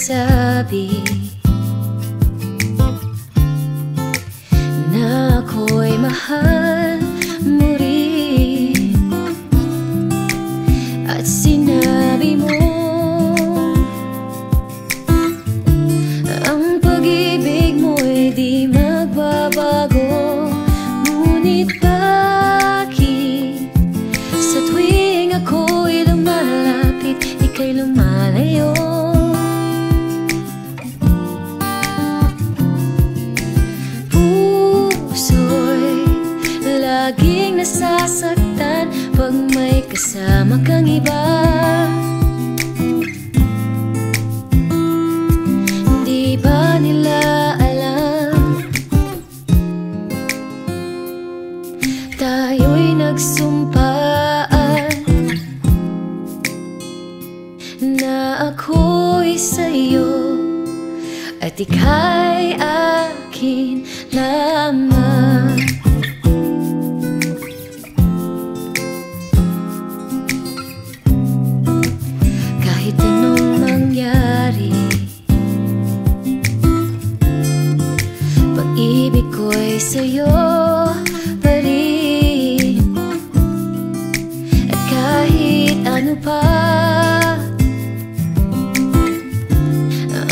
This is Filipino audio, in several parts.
sabi Na ako'y mahal mo rin. At sinabi mo Ang pag-ibig mo'y di magbabago Ngunit bakit Sa tuwing ako'y laging nasasaktan Pag may kasama kang iba. Di ba nila alam? Tayo'y nagsumpaan Na ako'y sa'yo At ika'y akin lamang ko'y sa'yo pa rin At kahit ano pa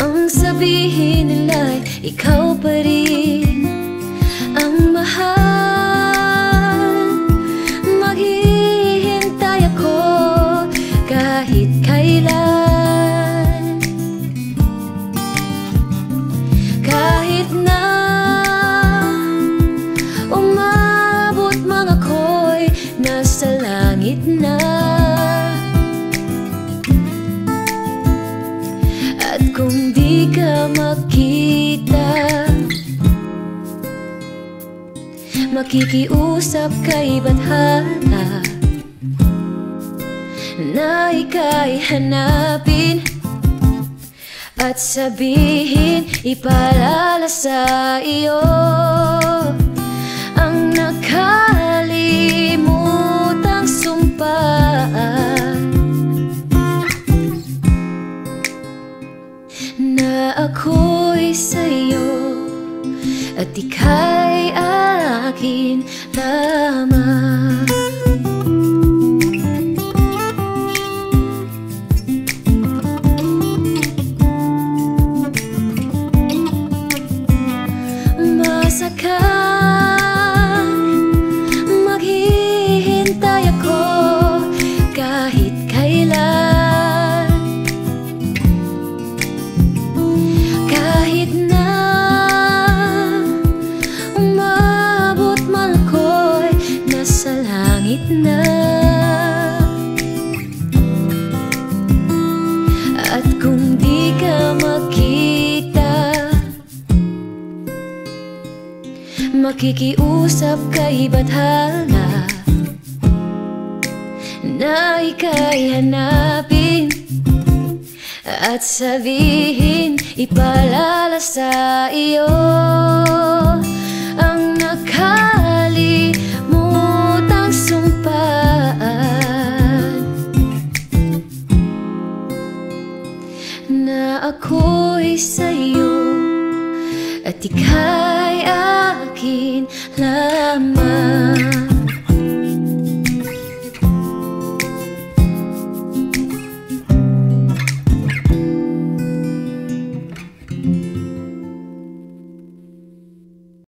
Ang sabihin nila'y ikaw pa rin langit na At kung di Makikiusap kay Bathala Na ika'y hanapin At sabihin ipaalala sa iyo Na ako'y sa'yo At ika'y akin lamang Kahit na umabot man ako'y nasa langit na. At kung di ka makita Makikiusap kay Bathala Na ika'y hanapin At sabihin ipaalala sa iyo Ang nakalimutang sumpaan Na ako'y sa'yo At ika'y akin lamang